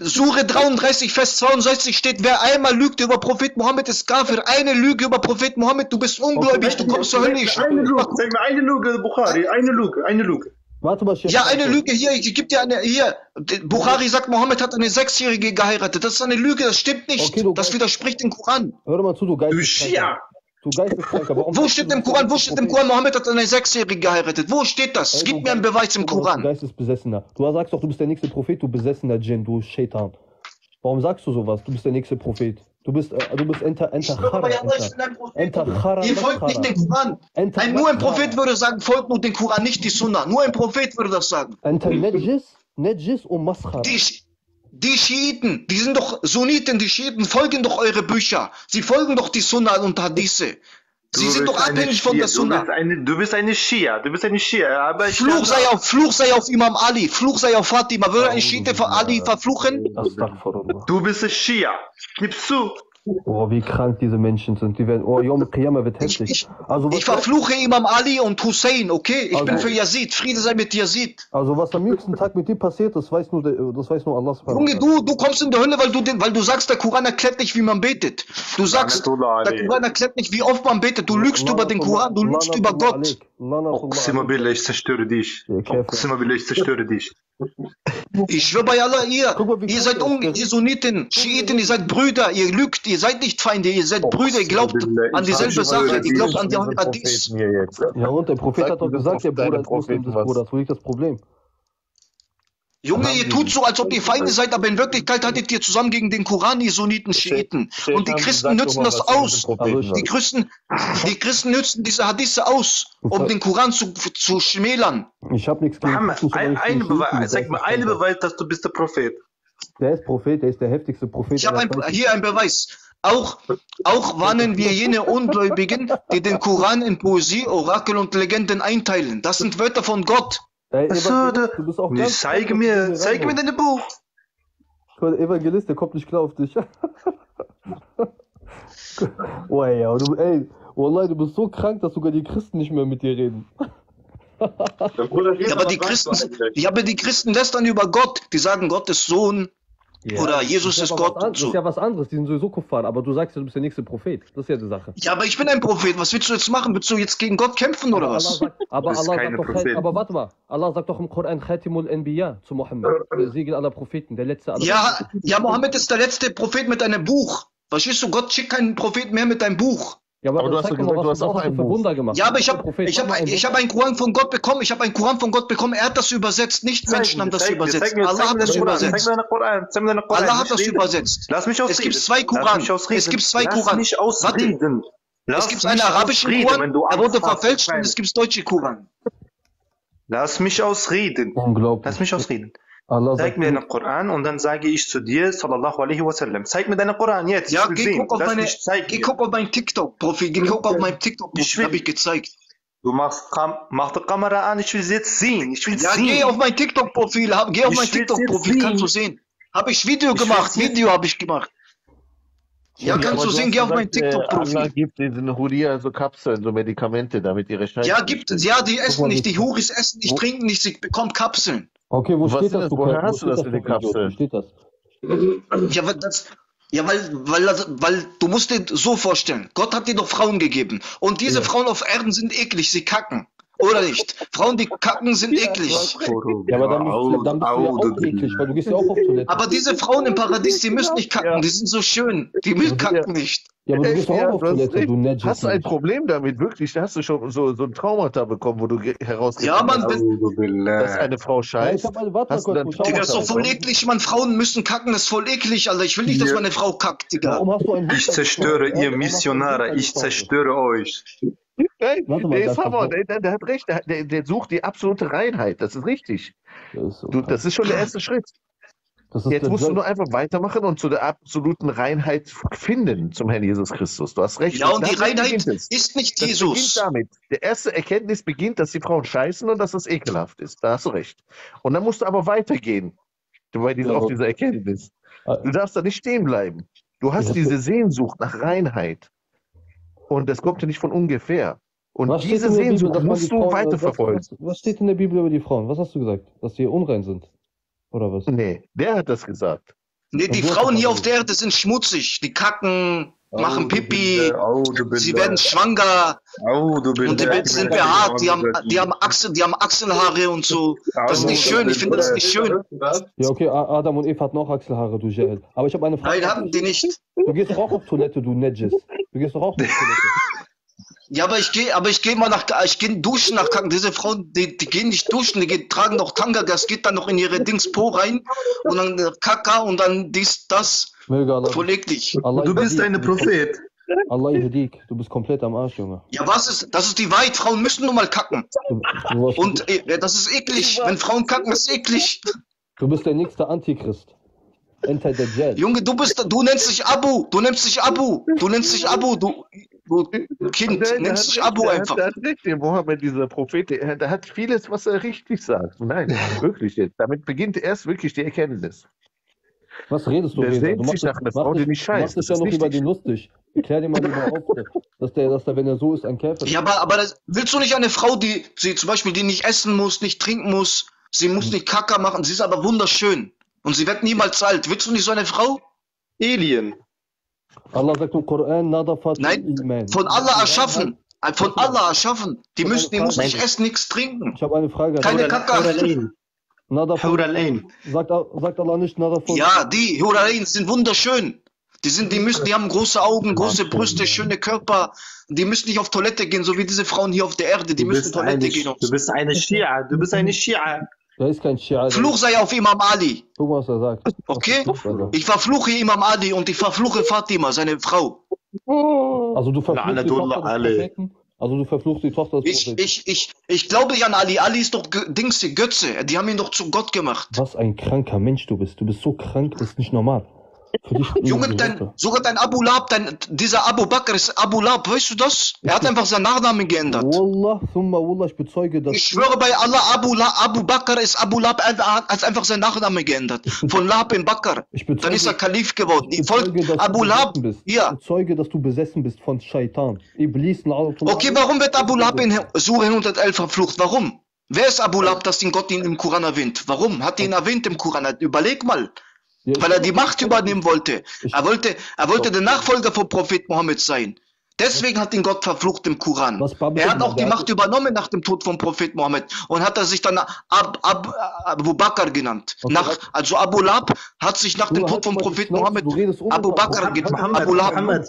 Sure 33, Vers 62 steht, wer einmal lügt über Prophet Mohammed ist Kafir. Eine Lüge über Prophet Mohammed, du bist ungläubig, du kommst zur Hölle. Eine Lüge, sag mir eine Lüge, Bukhari, eine Lüge, eine Lüge. Warte mal, Chef. Ja, eine Lüge hier, ich gebe dir eine, hier. Bukhari sagt, Mohammed hat eine Sechsjährige geheiratet. Das ist eine Lüge, das stimmt nicht. Okay, du- Das widerspricht dem Koran. Hör mal zu, du Du Geisteskranker. Schia. Du Geisteskranker. Warum Wo steht im Koran, wo steht im Koran, Mohammed hat eine Sechsjährige geheiratet? Wo steht das? Ey, Gib du mir einen Beweis im Du Koran. Geistesbesessener. Du sagst doch, du bist der nächste Prophet, du besessener Djinn, du Shaitan. Warum sagst du sowas? Du bist der nächste Prophet. Du bist, äh, du bist enter, enter, Chara, enter. Ihr folgt nicht dem Koran. Enter Ein, nur ein. Prophet würde sagen, folgt nur dem Koran, nicht die Sunna. Nur ein Prophet würde das sagen. Enter Nejis, Nejis und Maschara. Die, Sch- die Schiiten, die sind doch Sunniten, die Schiiten folgen doch eure Bücher. Sie folgen doch die Sunna und Hadithe. Sie Du sind doch eine abhängig von der Du Sunna. bist eine, du bist eine Schia, du bist eine Schia, aber ich Fluch sei auf, Fluch sei auf Imam Ali, Fluch sei auf Fatima. Würde ein Schiite von Ali verfluchen? Du bist ein Schia. Gibst zu. Oh, wie krank diese Menschen sind. Die werden, oh, Yom Qiyamah wird Ich, heftig. ich, Also ich verfluche Imam Ali und Hussein, okay? Ich bin Also- für Yazid. Friede sei mit Yazid. also was am jüngsten Tag mit dir passiert, das weiß nur, der, das weiß nur Allah. Junge, du, du kommst in die Hölle, weil du, den, weil du sagst, der Koran erklärt nicht, wie man betet. Du sagst, der. Koran erklärt nicht, wie oft man betet. Du lügst über den Koran, du lügst über Gott. billah, ich zerstöre dich. Billah, ich zerstöre dich. Ich schwöre bei Allah, ihr, mal, ihr seid un, ihr Sunniten, Schiiten, ihr seid Brüder, ihr lügt, ihr seid nicht Feinde, ihr seid Brüder, ihr glaubt an dieselbe Sache, ihr glaubt an die Hadith. Ja, und der Prophet Sag hat doch gesagt, der Bruder ist Muslim des. Bruders. Wo liegt das Problem? Junge, ihr tut so, als ob ihr Feinde seid, aber in Wirklichkeit haltet ihr zusammen gegen den Koran, ihr Sunniten, Schiiten. Und die Christen nützen das aus. Also Die Christen, die Christen nützen diese Hadithe aus, um den Koran zu, zu schmälern. Ich habe nichts gegen ein, sondern ein ich bin Beweis, sag mir einen Geisteskranker. Beweis, dass du bist der Prophet. Der ist Prophet, der ist der heftigste Prophet. Ich habe hier ein Beweis. Auch, auch warnen wir jene Ungläubigen, die den Koran in Poesie, Orakel und Legenden einteilen. Das sind Wörter von Gott. Ey, Ach so, Evangelist, du- du bist auch Nee, ganz zeige mir, zeige mir dein Buch. Der Evangelist, der kommt nicht klar auf dich. oh, ey, du, ey, Wallah, du bist so krank, dass sogar die Christen nicht mehr mit dir reden. Ja, aber die Christen, ja, aber die Christen lästern über Gott. Die sagen, Gott ist Sohn. Oder Jesus das ist aber Gott was an- Das so. ist ja was anderes, die sind sowieso Kuffar, aber du sagst ja, du bist der nächste Prophet. Das ist ja die Sache. Ja, aber ich bin ein Prophet. Was willst du jetzt machen? Willst du jetzt gegen Gott kämpfen oder Allah was? sagt, aber Allah sagt doch, Prophet. aber warte mal, Allah sagt doch im Koran Khatimul Anbiya zu Mohammed, der Siegel aller Propheten, der letzte aller Ja, ja, Mohammed ist der letzte Prophet mit einem Buch. Verstehst du? Gott schickt keinen Propheten mehr mit einem Buch. Ja, aber, Aber du hast doch gesagt, du hast auch was ein für Buch. Wunder gemacht. Ja, aber ich habe ich hab, ich hab einen Koran von Gott bekommen. Ich habe einen Koran von Gott bekommen. Er hat das übersetzt. Nicht Menschen haben das übersetzt. Allah hat das übersetzt. Allah hat das übersetzt. Lass mich Es ausreden. gibt zwei Koran. Es gibt zwei Lass Koran. mich Warte. ausreden. Lass Es gibt einen arabischen Koran, wenn du er wurde verfälscht und es gibt deutsche Koran. Lass mich ausreden. Unglaublich. Lass mich ausreden. Allah Zeig sagt, mir deinen Koran und dann sage ich zu dir, sallallahu alaihi wasallam, zeig mir deinen Koran jetzt. Ja, ich will geh sehen. guck auf meine, geh guck auf mein TikTok-Profil, geh guck auf mein Ich TikTok-Profil, will- habe ich gezeigt. Du machst, mach die Kamera an, ich will sie jetzt sehen. Ich will Ja, sehen. geh auf mein TikTok-Profil, hab- geh auf Ich mein TikTok-Profil, kannst du sehen. Habe ich Video Ich gemacht, Video habe ich gemacht. Ja, kannst du sehen, geh auf mein äh, Allah TikTok-Profil. gibt diesen Huria so Kapseln, so Medikamente, damit ihre Scheiße. Ja, gibt es, ja, die essen nicht, die Huris essen nicht, Wo- trinken nicht, sie bekommen Kapseln. okay, wo Was steht ist das? Woher hast du das in den? Kapseln? Wo steht das? Ja, weil das, ja, weil, weil, weil, du musst dir so vorstellen, Gott hat dir doch Frauen gegeben. Und diese Ja. Frauen auf Erden sind eklig, sie kacken. Oder nicht? Frauen, die kacken, sind eklig. Ja, aber dann, bist- dann bist du ja auch eklig, weil du gehst ja auch auf Toilette. Aber diese Frauen im Paradies, die müssen nicht kacken, die sind so schön. Die müssen kacken nicht. Ja, aber du Ja, auch auf Toilette, du. Hast du ein. Problem damit? Wirklich? Da hast du schon so, so ein Traumata bekommen, wo du ge- herausgefunden Ja, Mann, hast, dass eine Frau Ja, ich scheißt. hab Hast du dann Digga, ist doch voll eklig, man. Frauen müssen kacken, das ist voll eklig, Alter. Ich will nicht, dass meine Frau kackt, Digga. Warum hast du einen Ich zerstöre ihr Missionare, ich zerstöre euch. Nein, Warte mal, der, ist Hammer, der, der, der hat recht, der, der, sucht die absolute Reinheit. Das ist richtig. Das ist, so Du, das ist schon der erste Schritt. das ist Jetzt musst du Job. nur einfach weitermachen und zu der absoluten Reinheit finden zum Herrn Jesus Christus. Du hast recht. Ja, und die Reinheit ist nicht Das beginnt Jesus. damit. Der erste Erkenntnis beginnt, dass die Frauen scheißen und dass das ekelhaft ist. Da hast du recht. Und dann musst du aber weitergehen bei dieser, Ja. auf dieser Erkenntnis. Ah. Du darfst da nicht stehen bleiben. Du hast diese Sehnsucht nach Reinheit. Und das kommt ja nicht von ungefähr. Und Was diese Bibel, Sehnsucht man musst du weiterverfolgen. Was, was, steht in der Bibel über die Frauen? Was hast du gesagt? Dass die unrein sind? Oder was? Nee, der hat das gesagt. Nee, die Frauen hier auf der Erde sind schmutzig. Die kacken, machen Pipi, Oh, du bist sie werden schwanger Oh, du bist und die sind behaart. Die haben, die haben, Achsel, die haben Achselhaare und so. Das ist nicht schön. Ich finde das nicht schön. Ja, okay, Adam und Eva hatten auch Achselhaare, du Jael. Aber ich habe eine Frage. Nein, haben die nicht. Du gehst doch auch auf Toilette, du Nedges. Du gehst doch auch auf Toilette. Ja, aber ich gehe, aber ich gehe mal nach, ich gehe duschen nach Kacken. Diese Frauen, die, die gehen nicht duschen, die gehen, tragen doch Tanga, das geht dann noch in ihre Dings Po rein und dann äh, Kaka und dann dies, das. Möge Allah. Voll eklig. Allah Du bist ein Prophet. Allah yahdik. Du bist komplett am Arsch, Junge. Ja, was ist, das ist die Wahrheit. Frauen müssen nun mal kacken. Du, du, warst, Und äh, das ist eklig. Wenn Frauen kacken, ist eklig. du bist der nächste Antichrist. Enter. Junge, du bist, du nennst dich Abu. Du nennst dich Abu. Du nennst dich Abu. Du, du Kind, Der- hat dich recht, Abu der hat- einfach. Der hat recht, der Mohammed, dieser Prophet, der, der hat vieles, was er richtig sagt. Nein, wirklich jetzt. Damit beginnt erst wirklich die Erkenntnis. Was redest du, Der sehnt Du machst sich nach einer machst Frau, die nicht scheißt. Du machst Das ja ist noch über den lustig. Erklär dir mal lieber auf, dass der, dass der, wenn er so ist, ein Käfer ist. Ja, aber, aber das, willst du nicht eine Frau, die, sie zum Beispiel, die nicht essen muss, nicht trinken muss, sie muss nicht Kacker machen, sie ist aber wunderschön und sie wird niemals alt. Willst du nicht so eine Frau? Alien. Allah sagt im Koran, Nadafat Nein, Iman. Von Allah erschaffen. Von Allah erschaffen. Die müssen, die muss nicht essen, nichts trinken. Ich habe eine Frage. Keine Kacke. Nadafat, Huralain. sagt, sagt Allah nicht Nadafat? Ja, die Hurain sind wunderschön. Die sind, die müssen, die haben große Augen, große Brüste, schöne Körper. Die müssen nicht auf Toilette gehen, so wie diese Frauen hier auf der Erde. Die müssen Toilette eine, gehen. Du bist eine Schia, du bist eine Schia. Da ist kein Schia. Fluch sei auf Imam Ali. Guck mal, was er sagt. Okay? Ich verfluche Imam Ali und ich verfluche Fatima, seine Frau. Also du verfluchst die Tochter des Ali. Propheten? Also du verfluchst die Tochter des Ich, Propheten? ich, ich, ich glaube nicht an Ali. Ali ist doch Dings, Götze. Die haben ihn doch zu Gott gemacht. Was ein kranker Mensch du bist. Du bist so krank, das ist nicht normal. Junge, dein, sogar dein Abu Lab, dein, dieser Abu Bakr ist Abu Lab, weißt du das? Er hat einfach seinen Nachnamen geändert. Wallah, thumma Wallah, ich bezeuge das. Ich schwöre bei Allah, Abu, La, Abu Bakr ist Abu Lab, er hat einfach seinen Nachnamen geändert. Von Lab in Bakr. Bezeuge, Dann ist er Kalif geworden. ich bezeuge, dass Abu du Lab, besessen bist. ja. Ich bezeuge, dass du besessen bist von Shaitan. Iblis. Okay, warum wird Abu Lab in Surah 111 verflucht? Warum? Wer ist Abu Lab, dass ihn Gott ihn im Koran erwähnt? Warum? Hat ihn erwähnt im Koran? Überleg mal. Weil er die Macht übernehmen wollte. Er wollte, er wollte der Nachfolger von Prophet Mohammed sein. Deswegen hat ihn Gott verflucht im Koran. Er hat auch die Macht übernommen nach dem Tod von Prophet Mohammed und hat er sich dann Ab, Ab, Abu Bakr genannt. Nach, also Abu Lab hat sich nach dem Tod von Prophet Mohammed Abu? Bakr genannt. Mohammed, Abu Lab. Mohammed,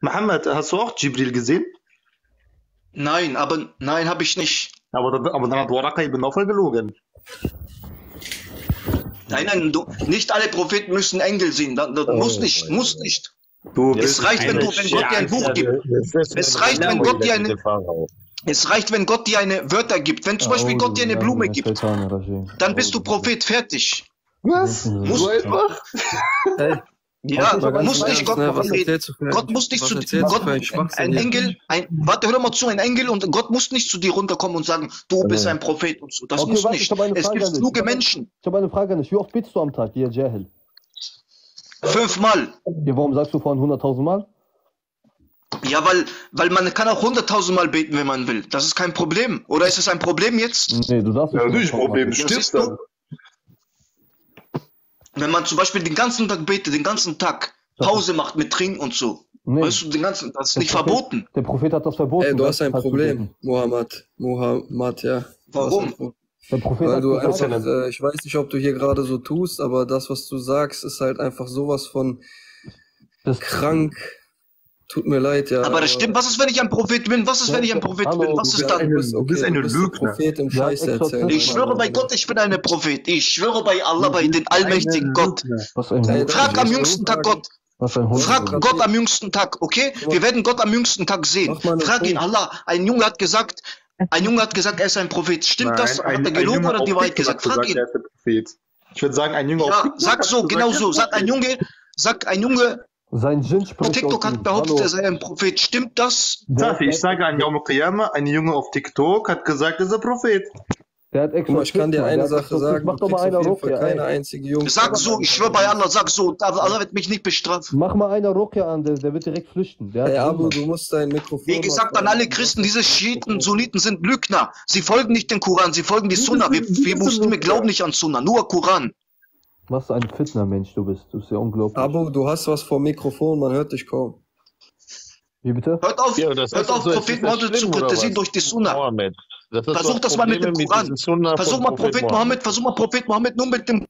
Mohammed, hast du auch Jibril gesehen? Nein, aber nein, habe ich nicht. Aber, dann- aber dann hat Waraka ibn Nawfal gelogen. Nein, nein, du, nicht alle Propheten müssen Engel sein. Das, das muss nicht, muss nicht. Du Es bist reicht, wenn, du, wenn Gott dir ein Buch gibt. Es reicht, wenn Gott dir eine, es reicht, wenn Gott dir eine Wörter gibt. Wenn zum Beispiel Gott dir eine Blume gibt, dann bist du Prophet, fertig. Was? Muss- So einfach? Ja, muss nicht Gott ne, für ein- Gott muss nicht was zu du Gott, ein? Engel, ein, warte, hör mal zu, ein Engel und Gott muss nicht zu dir runterkommen und sagen, du bist ein Prophet und so. Das Okay, muss warte, ich nicht. Es gibt kluge Menschen. Ich habe eine Frage an dich. Wie oft betest du am Tag, ihr Jahil? Fünfmal. Ja, warum sagst du vorhin 100.000 Mal? Ja, weil, weil man kann auch hunderttausendmal beten, wenn man will. Das ist kein Problem. Oder ist es ein Problem jetzt? Nee, du darfst nicht. Ja, natürlich 100.000 Mal Problem. du? dann. Wenn man zum Beispiel den ganzen Tag betet, den ganzen Tag Pause macht mit Trinken und so. Nee, Weißt du, den ganzen, das ist der nicht Prophet, verboten. der Prophet hat das verboten. Ey, du hast ein Problem. Mohammed. Mohammed, ja. Warum? Der Prophet Weil hat du einfach, äh, ich weiß nicht, ob du hier gerade so tust, aber das, was du sagst, ist halt einfach sowas von das, krank. Tut mir leid, ja. Aber das stimmt. Was ist, wenn ich ein Prophet bin? Was ist, wenn ich ein Prophet Hallo, bin? Was ist dann? Du bist eine du bist ein Lügner. Ich schwöre bei Gott, ich bin ein Prophet. Ich schwöre bei Allah, bei den allmächtigen Gott. Frag am jüngsten Tag fragen? Gott. Was ein Hund. Frag. Gott am jüngsten Tag, okay? Wir werden Gott am jüngsten Tag sehen. Frag ihn. Allah, ein Junge hat gesagt, ein Junge hat gesagt, er ist ein Prophet. Stimmt das? Hat er gelogen oder die auf Wahrheit gesagt? Frag ihn. er ist der Prophet. Ich würde sagen, ein Junge auf Ja, TikTok sag so, genau so. Sag ein. Junge, sag ein Junge Sein von spricht TikTok aus ihm. hat behauptet, Hallo. er sei ein Prophet. Stimmt das? Safi, ich sage an Yom Qiyamah, ein Junge auf TikTok hat gesagt, er ist ein Prophet. der hat mal, ich kann dir eine Sache sagen, Mach doch mal einer auf Ruqya, keine ey. einzige Jungs. Sag so, ich schwöre bei Allah, sag so. Allah wird mich nicht bestrafen. Mach mal einer Ruqya an, der, der wird direkt flüchten. Der hat Ey, Abu, du musst dein Mikrofon... Wie gesagt, an alle Christen, diese Schiiten, Sunniten sind Lügner. Sie folgen nicht dem Koran, sie folgen die Sunna. Wir, wir Muslime glauben nicht an Sunna, nur Koran. Was ein Fitner-Mensch du bist. Du bist ja unglaublich. Abu, du hast was vor Mikrofon, man hört dich kaum. Wie bitte? Hört auf, Ja, das hört ist auf so, Prophet das Mohammed zu kritisieren durch die Sunna. Das Versuch das mal mit dem Koran. Sunna Versuch mal Prophet Mohammed, Mohammed. versuch mal Prophet Mohammed nur mit dem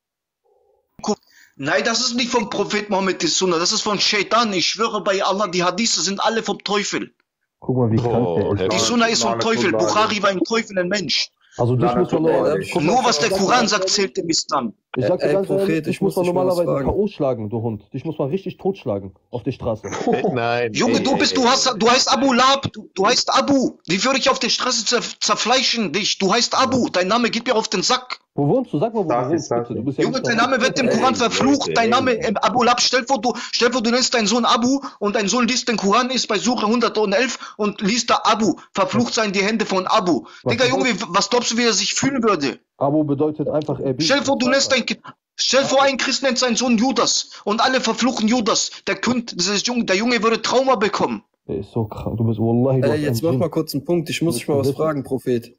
Ko- Nein, das ist nicht vom Prophet Mohammed die Sunna, das ist von Shaitan. Ich schwöre bei Allah, die Hadithe sind alle vom Teufel. Guck mal, wie krank Oh, der ist. Die Sunna ist vom Teufel. Bukhari war ein Teufel, ein Mensch. Also dich muss man Ey, nur, was der Koran sagt, zählt im Islam. Ich sag dir Ey, ganz Prophet, ehrlich, ich dich muss man normalerweise. K.O. schlagen, du Hund. Dich muss man richtig totschlagen auf der Straße. Nein. Junge, ey, du ey, bist, ey. du hast, du heißt Abu Lab, du, du heißt Abu. Die würde ich auf der Straße zer, zerfleischen, dich. Du heißt Abu, dein Name geht mir auf den Sack. Wo wohnst du? Sag mal, wo Darf du wohnst, bitte. Du bist ja Junge, dein Name wird im Ey, Koran verflucht. Leute, Dein ey. Name, äh, Abu Lab, stell vor, du, stell vor, du nennst deinen Sohn Abu und dein Sohn liest den Koran, ist bei Suche 111 und liest da Abu. Verflucht seien die Hände von Abu. Was Digga, Junge, was glaubst du, wie er sich fühlen würde? Abo bedeutet einfach, er Stell vor, du nennst dein Kind. Stell vor, ein Christ nennt seinen Sohn Judas und alle verfluchen Judas. Der, Kind, dieses Junge, der Junge würde Trauma bekommen. Der ist so krank. Du bist, Wallahi, du Ey, hast jetzt mach Djinn. mal kurz einen Punkt, ich muss dich mal was fragen, Prophet.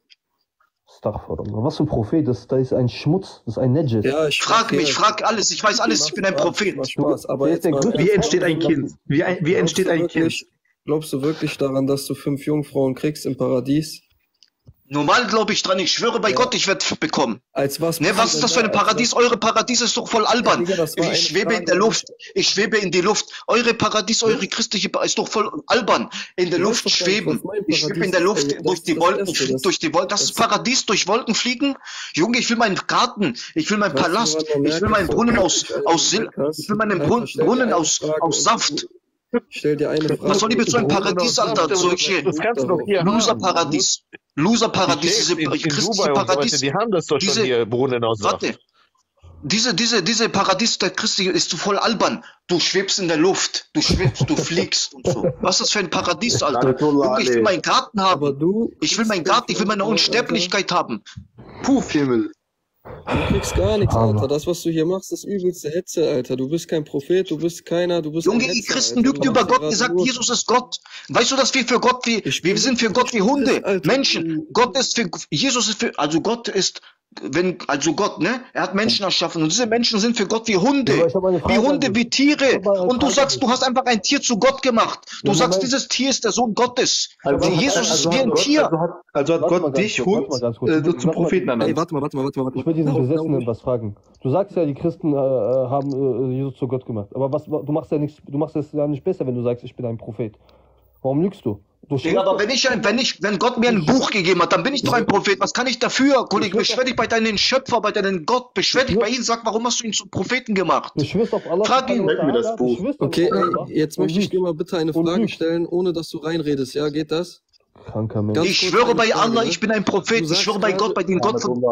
Astaghfirullah. Was für ein Prophet? Das, das ist ein Schmutz. Das ist ein Najis. Ja, ich Frag mich, ja, frag alles. Ich weiß alles, ich bin ein Prophet. Spaß, aber jetzt Wie entsteht ein Kind? Wie, ein, wie entsteht ein Kind? wirklich- Glaubst du wirklich daran, dass du fünf Jungfrauen kriegst im Paradies? Normal glaube ich dran. Ich schwöre bei Ja. Gott, ich werde bekommen. Als was? Ne, was ist das für ein Paradies? Eure Paradies ist doch voll albern. Ja, Digga, Ich schwebe in Frage, der die Luft. Ich schwebe in die Luft. Eure Paradies, eure christliche Pa- ist doch voll albern. In der Luft schweben. Ich schwebe in Paradies der Luft ey. Durch die Wolken, Erste, das- durch die Wolken. Das das- ist Paradies durch Wolken fliegen. Junge, ich will meinen Garten. Ich will meinen Palast. Ich will meinen Brunnen aus, aus Sil? Ich will meinen Brunnen, aus, aus Saft. Stell dir eine Frage. Was soll ich mit so einem Brunnen Paradies, Alter? Solche Das kannst du doch hier haben. Loser-Paradies. Loser-Paradies, diese christliche Paradies. die haben das doch diese- schon hier, Brunnen aus. Warte. Diese, diese, diese Paradies der Christi ist voll albern. Du schwebst in der Luft, du schwebst, du fliegst und so. Was ist das für ein Paradies, Alter? Junge, ich will meinen Garten Aber haben. du. Ich will meinen Garten, ich will meine Unsterblichkeit haben. Puff, Himmel. Du kriegst gar nichts, Alter. Das, was du hier machst, ist übelste Hetze, Alter. Du bist kein Prophet, du bist keiner, du bist Junge, ein die Christen lügen über Gott, die sagt, Jesus ist Gott. Weißt du, dass wir für Gott wie, wir sind für Gott wie Hunde, Alter, Menschen. Gott ist für, Jesus ist für, also Gott ist, wenn, also Gott, ne? Er hat Menschen erschaffen und diese Menschen sind für Gott wie Hunde. Wie Hunde, wie Tiere. Und du sagst, du hast einfach ein Tier zu Gott gemacht. Du Ja, sagst, dieses Tier ist der Sohn Gottes. Also, Jesus also ist wie ein Gott, Tier. Also hat, also hat Gott dich, kurz, Hund, äh, Warte zum mal- Propheten Ey, ernannt. warte mal, warte mal, warte mal. Warte Ich will diesen. Besessenen was fragen. Du sagst ja, die Christen äh, äh, haben äh, Jesus zu Gott gemacht. Aber was, du machst ja nichts, du machst es ja nicht besser, wenn du sagst, ich bin ein Prophet. Warum lügst du? Ja, aber wenn ich, ein- wenn ich, wenn Gott mir ein Buch gegeben hat, dann bin ich doch ein Prophet. Was kann ich dafür? Kollege, beschwer dich bei deinem Schöpfer, bei deinem Gott. Beschwer dich bei ihm, sag, warum hast du ihn zum Propheten gemacht? Du schwörst auf Allah. Frag ihn. mir das Buch. Okay, ey, jetzt möchte ich dir mal bitte eine Frage stellen, ohne dass du reinredest. Ja, geht das? Kranker Mensch. Ganz Ich schwöre bei Frage, Allah, ne? ich bin ein Prophet. Ich schwöre bei Gott, bei dem Gott von.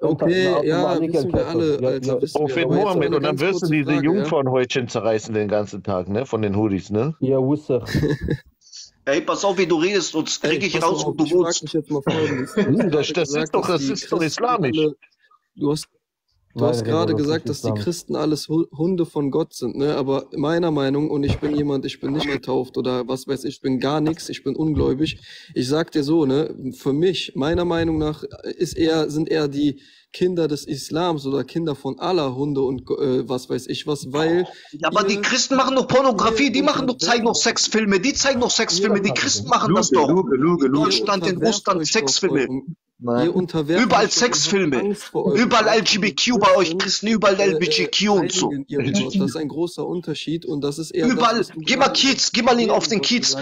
Okay, ja, wissen wir alle, Ja, Alter. Wissen wir. Prophet jetzt Mohammed und dann wirst du diese? Jungfrauenhäutchen zerreißen den ganzen Tag, ne? Von den Hoodies, ne? Ja, Wissach. Ey, pass auf, wie du redest, sonst Ey, krieg ich raus, auf, wo du wohnst. Hm, das- das ist doch- das ist doch islamisch. Du hast Du hast gerade das gesagt, dass die. Christen alles Hu- Hunde von Gott sind, ne? Aber meiner Meinung, und ich bin jemand, ich bin nicht getauft oder was weiß ich, ich bin gar nichts, ich bin ungläubig. Ich sag dir so, ne? Für mich, meiner Meinung nach, ist eher, sind eher die Kinder des Islams oder Kinder von aller Hunde und äh, was weiß ich was, weil Ja, aber die Christen machen doch Pornografie, die machen doch, zeigen doch Sexfilme, die zeigen doch Sexfilme, die Christen machen das Luge, doch. Luge, Luge, In Luge. Deutschland, in Russland Sexfilme. Nein. Ihr unterwerft Überall Sexfilme. Überall. LGBTQ bei euch Christen, überall Äh, LGBTQ und so. Das ist ein großer Unterschied und das ist eher Überall. das, Geh mal Kiez, geh mal auf den Kiez.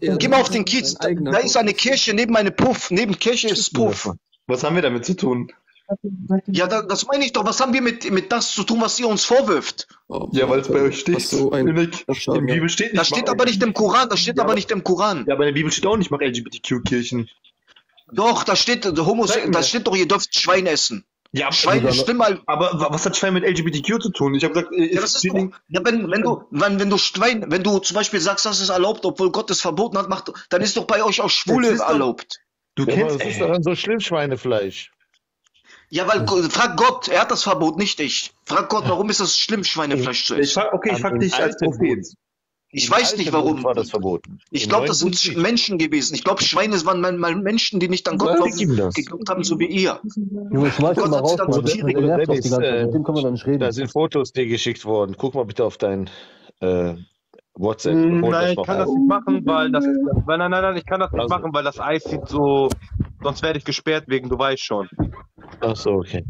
Geh mal auf den Kiez. Da ist eine. Kirche neben eine Puff. Neben Kirche ist Puff. Was haben wir damit zu tun? Ja, da, das meine ich doch. Was haben wir mit, mit das zu tun, was ihr uns vorwirft? Oh, Ja, weil es bei euch steht. Du ein- in der, in der Bibel steht nicht. Das steht aber nicht im Koran. Das steht Ja, aber aber- nicht im Koran. Ja, aber in der Bibel steht auch nicht, mach LGBTQ-Kirchen. Doch, da steht, Homos da steht doch, ihr dürft Schwein essen. Ja, Schwein aber- ist schlimmer. aber wa- was hat Schwein mit LGBTQ zu tun? Ich habe gesagt, äh, Ja, das ist doch, ja, wenn, wenn du, wenn, wenn du Schwein, wenn du zum Beispiel sagst, das ist erlaubt, obwohl Gott es verboten hat, macht, dann ist doch bei euch auch Schwule Das ist doch- erlaubt. du Ja, aber kennst. was ist daran so schlimm, Schweinefleisch? Ja, weil, frag Gott, er hat das Verbot, nicht ich. Frag Gott, warum ist das schlimm, Schweinefleisch zu Ich essen? frag, okay, ich frag dich als Prophet. Ich weiß nicht, warum. war das verboten. Ich glaube, das sind. Menschen gewesen. Ich glaube, Schweine waren mal, mal Menschen, die nicht an Gott das. geglaubt haben, so wie ihr. Junge, schmeiß mal raus, Mann. ganze Zeit. äh, Mit dem können wir nicht Da sind Fotos dir geschickt worden. Guck mal bitte auf dein äh, WhatsApp. Hm, Hol das Nein, ich mal kann das raus. nicht machen, weil das. Nein, nein, nein, nein, ich kann das nicht Also. machen, weil das Eis sieht so. Sonst werde ich gesperrt wegen, du weißt schon. Ach so, okay.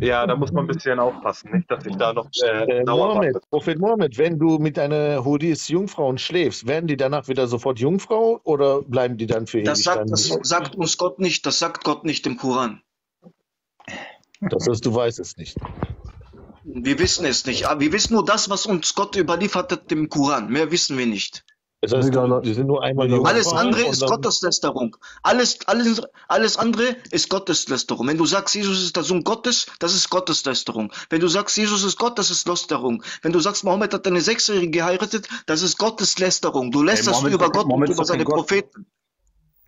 Ja, da muss man ein bisschen aufpassen, nicht, dass ich da noch äh, Äh, Mohammed. Prophet Mohammed, wenn du mit einer Hodis Jungfrau schläfst, werden die danach wieder sofort Jungfrau oder bleiben die dann für Das ewig sagt, dann? das sagt uns Gott nicht. Das sagt Gott nicht im Koran. Das heißt, du weißt es nicht. Wir wissen es nicht. Aber wir wissen nur das, was uns Gott überliefert hat im Koran. Mehr wissen wir nicht. Das heißt, du, die sind nur einmal. Alles andere und ist Gotteslästerung. Alles, alles, alles andere ist Gotteslästerung. Wenn du sagst, Jesus ist der Sohn Gottes, das ist Gotteslästerung. Wenn du sagst, Jesus ist Gott, das ist Lästerung. Wenn du sagst, Mohammed hat eine Sechsjährige geheiratet, das ist Gotteslästerung. Du lästerst Mohammed über Gott und Mohammed ist über seine. Propheten.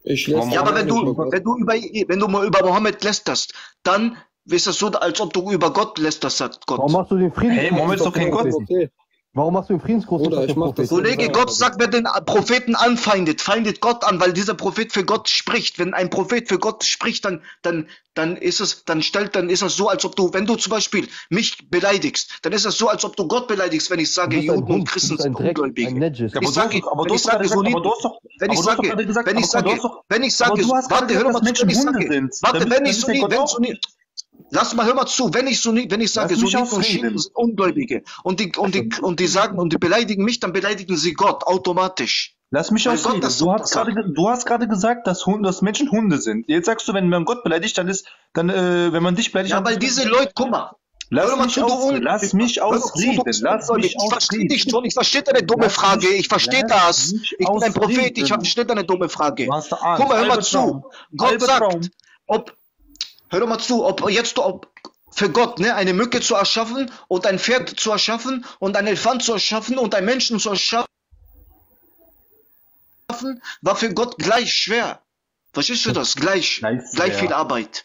Ich lässt Ja, aber wenn du, über Gott. wenn du über, wenn du mal über Mohammed lästerst, dann ist es so, als ob du über Gott lästerst, sagt Warum Gott. machst du den Frieden? Hey, Mohammed ist doch kein Gott. Okay. Warum machst du den Friedensgruß nicht ich mach das. Kollege, Gott sagt, wer den Propheten anfeindet, feindet Gott an, weil dieser Prophet für Gott spricht. Wenn ein Prophet für Gott spricht, dann, dann, dann ist es, dann stellt, dann ist es so, als ob du, wenn du zum Beispiel mich beleidigst, dann ist es so, als ob du Gott beleidigst, wenn ich sage, Juden und Hund, Christen sind Ungläubige. Ich du sage, wenn du ich sage, doch, wenn ich sage, wenn ich sage, wenn ich sage, warte, hör mal zu, wenn ich sage, sind. warte, wenn ich Gott wenn nie, lass mal, hör mal zu, wenn ich so wenn ich sage, Sunniten und. Schiiten sind Ungläubige und die, und die, und die sagen, und die beleidigen mich, dann beleidigen sie Gott automatisch. Lass mich ausreden. Gott Du hast gerade, ge- du hast gerade gesagt, dass, Hunde, dass Menschen Hunde sind. Jetzt sagst du, wenn man Gott beleidigt, dann ist, dann, äh, wenn man dich beleidigt, Ja, weil diese Leute, guck mal, Lass mich zu, aus- lass mich ausreden, lass mich Ich verstehe dich schon, ich verstehe deine dumme Lass Frage, ich verstehe das. Ich bin ein Prophet, ich verstehe deine dumme Frage. Guck mal, hör mal zu. Gott sagt, ob, hör doch mal zu, ob jetzt, ob, für Gott, ne, eine Mücke zu erschaffen und ein Pferd zu erschaffen und ein Elefant zu erschaffen und einen Menschen zu erschaffen, war für Gott gleich schwer. Verstehst du das? Gleich, Gleich gleich viel Arbeit.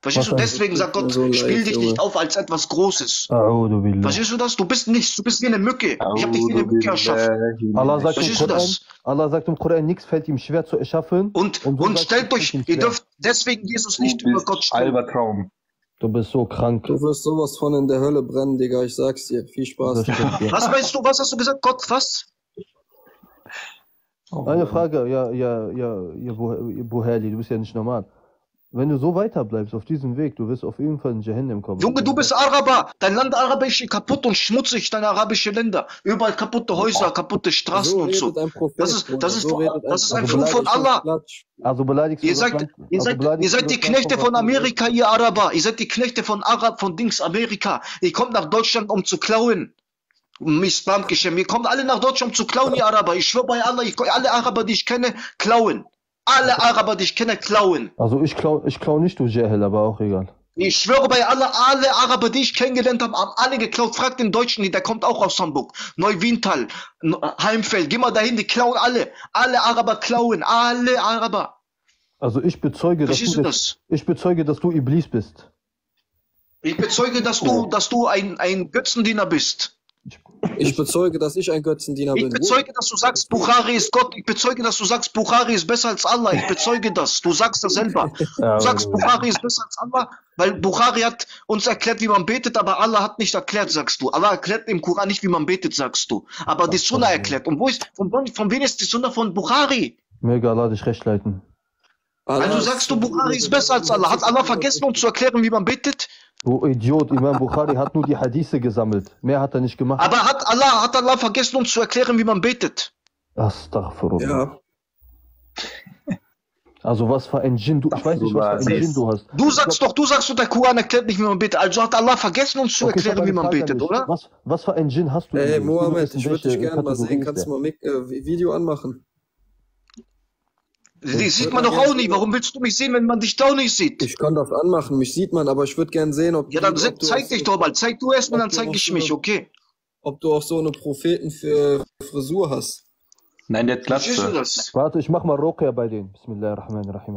Verstehst du? Deswegen sagt Gott, So spiel dich nicht auf als etwas Großes. Verstehst du das? Du bist nichts, du bist wie eine Mücke. Ich habe dich wie eine Mücke erschaffen. Allah sagt, Verstehst du Koran, das? Allah sagt im Koran, nichts fällt ihm schwer zu erschaffen. Und, Und und, stellt euch, ihr dürft deswegen Jesus nicht über Gott stellen. Albtraum. Du bist so krank. Du wirst sowas von in der Hölle brennen, Digga. Ich sag's dir. Viel Spaß. Was meinst du, was hast du gesagt? Gott, was? Eine Frage, ja, ja, ja, ja, Boheli, du bist ja nicht normal. Wenn du so weiterbleibst auf diesem Weg, du wirst auf jeden Fall in Jahannam kommen. Junge, du bist Araber. Dein Land Arabisch ist kaputt und schmutzig, deine arabische Länder. Überall kaputte Häuser, kaputte Straßen So und so. Prophet, Das ist, das ist, So das ist ein Also Fluch von Allah. Also beleidigst du Ihr seid, Land, ihr also seid, beleidigst ihr seid die Knechte von. Amerika, ihr Araber. Ihr seid die Knechte von Arab, von Dings Amerika. Ihr kommt nach Deutschland, um zu klauen. Um Islamgeschäft. Ihr kommt alle nach Deutschland, um zu klauen, ihr Araber. Ich schwöre bei Allah, ich, alle Araber, die ich kenne, klauen. Alle Araber, die ich kenne, klauen. Also ich klau, ich klau nicht, du Jahel, aber auch egal. Ich schwöre bei Allah, alle Araber, die ich kennengelernt habe, haben alle geklaut. Frag den Deutschen, der kommt auch aus Hamburg. Neuwiental, Heimfeld, geh mal dahin, die klauen alle. Alle Araber klauen, alle Araber. Also ich bezeuge, dass du, das, das? ich bezeuge, dass du Iblis bist. Ich bezeuge, dass du, dass du ein, ein Götzendiener bist. Ich bezeuge, dass ich ein Götzendiener Ich bin. bezeuge, dass du sagst, Bukhari ist Gott. Ich bezeuge, dass du sagst, Bukhari ist besser als Allah. Ich bezeuge das. Du sagst das selber. Du sagst, Bukhari ist besser als Allah, weil Bukhari hat uns erklärt, wie man betet, aber Allah hat nicht erklärt, sagst du. Allah erklärt im Koran nicht, wie man betet, sagst du. Aber die Sunna erklärt. Und wo ist, von, von, wem ist die Sunna von Bukhari? Mega, Allah dich recht leiten. Also sagst du, Bukhari ist besser als Allah. Hat Allah vergessen, uns zu erklären, wie man betet? Du Idiot, Imam Bukhari hat nur die Hadithe gesammelt. Mehr hat er nicht gemacht. Aber hat Allah, hat Allah vergessen, uns zu erklären, wie man betet? Astaghfirullah. Ja. Also was für ein Djinn du, ich weiß nicht, was für ein Djinn du hast. Du sagst doch, du sagst doch, der Koran erklärt nicht, wie man betet. Also hat Allah vergessen, uns zu Okay, erklären, wie man Frage betet, oder? Was, was für ein Djinn hast du? Ey, Mohammed, ich würde dich gerne mal sehen. Kannst du mal Mik äh, Video anmachen? Die sieht man doch auch nicht. Warum willst du mich sehen, wenn man dich da auch nicht sieht? Ich kann das anmachen, mich sieht man, aber ich würde gerne sehen, ob Ja, dann du, ob zeig auch dich doch mal. Zeig du erst mal, dann zeig ich so mich, eine, okay? ob du auch so eine Propheten für Frisur hast. Nein, der Klatsche. Was? Warte, ich mach mal Rokia bei denen. Bismillahirrahmanirrahim.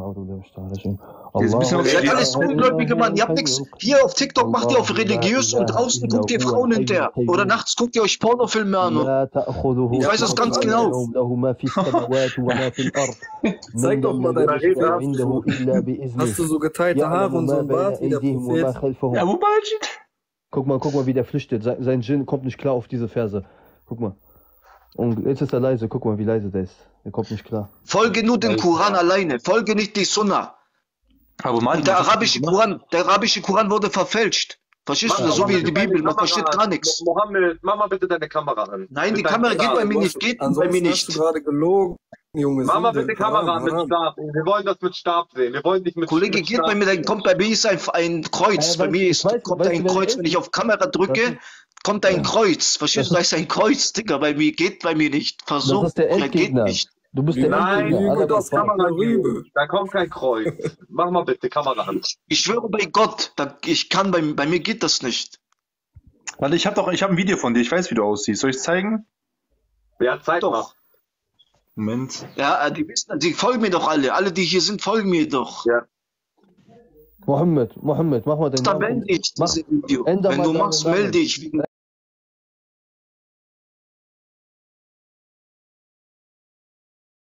Jetzt bist du auch seid alles Ungläubige, Mann. Ihr habt nichts. Hier auf TikTok macht ihr auf religiös und draußen guckt ihr Frauen hinterher. Oder nachts guckt ihr euch Pornofilme an. Ich weiß das ganz genau. Zeig doch mal deine Rede. Hast du so geteilte Haare und so ein Bart wie der Prophet? Ja, Guck mal, guck mal, wie der flüchtet. Sein Gin kommt nicht klar auf diese Verse. Guck mal. Und jetzt ist er leise. Guck mal, wie leise der ist. Er kommt nicht klar. Folge nur dem Koran alleine. Folge nicht die Sunna. Aber Mann, Und der arabische? Koran, der arabische Koran wurde verfälscht. Verstehst du das? So wie die Bibel. Man versteht gar nichts. Mohammed, mach mal bitte deine Kamera an. Nein, die Kamera geht bei mir nicht. Geht bei mir Ansonsten hast nicht. du gerade gelogen, Junge. Mach mal bitte Kamera mit. Stab. Wir wollen das mit Stab sehen. Wir wollen nicht mit Kollege, mit geht Stab bei mir, dann kommt bei mir ist ein, ein Kreuz. Äh, Bei mir ist, kommt ein Kreuz. der Wenn ich auf Kamera drücke, kommt ein Kreuz. Verstehst du? Da ist ein Kreuz, Digga. Bei mir geht bei mir nicht. Das Versuch. ist der oder geht Endgegner. nicht. Du bist der Nein, Endgegner. Allah das kann man Rübe. Da kommt kein Kreuz. Mach mal bitte Kamera an. Ich schwöre bei Gott, da, ich kann, bei, bei mir geht das nicht. Warte, ich habe doch, ich habe ein Video von dir. Ich weiß, wie du aussiehst. Soll ich es zeigen? Ja, zeig Doch. mal. Moment. Ja, die wissen, die folgen mir doch alle. Alle, die hier sind, folgen mir doch. Ja. Mohammed, Mohammed, mach mal den Da Namen. melde ich Mach-